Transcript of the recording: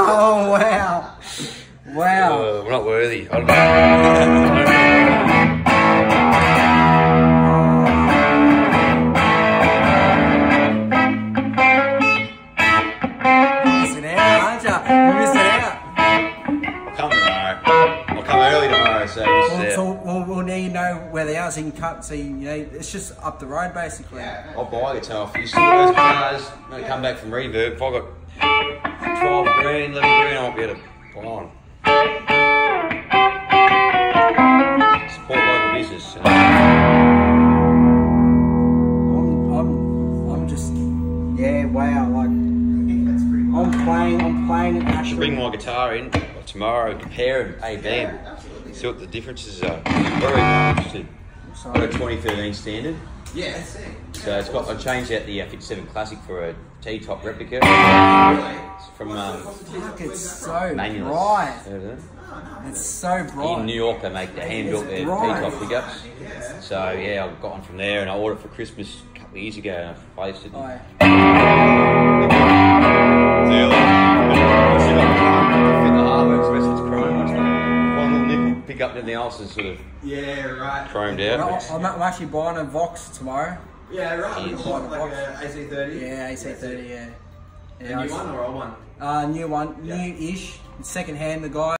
Oh wow! Wow! Uh, we're not worthy. I don't know. I don't know. Missing out, aren't you? You're missing out. I'll come tomorrow. I'll come early tomorrow, so Well, is so, it. well, well, now you know where they are, so you can cut. So you, you know, it's just up the road basically. I'll buy a guitar for you. See those guitars when I come back from Reverb. If I got 12 grand, 11 grand, I won't be able to buy one. Support local business. you know. I'm, I'm, I'm just, yeah, wow. Like, I'm playing, I'm playing it I should bring my guitar in tomorrow, compare them, A band, see what the differences are. Very interested. Got a 2013 standard. Yeah. So it's got. I changed out the uh, 57 Classic for a T-top replica. It's from um, Fuck, it's so Manual. bright. Heard of? It's so bright. In New York, they make the hand-built their Right. T-top pickups. So yeah, I got one from there, and I ordered it for Christmas a couple of years ago, and I placed it. Oh, yeah. Fit the hardware, the it's chrome. It's nickel pickup, and everything else is sort of Yeah, right. chromed Well, out. I'm, I'm actually buying a Vox tomorrow. Yeah, right. Yes. Like, like a AC30. Yeah, AC30, yeah. A new one or old one? Uh, new one, Yeah. new-ish, second hand. The guy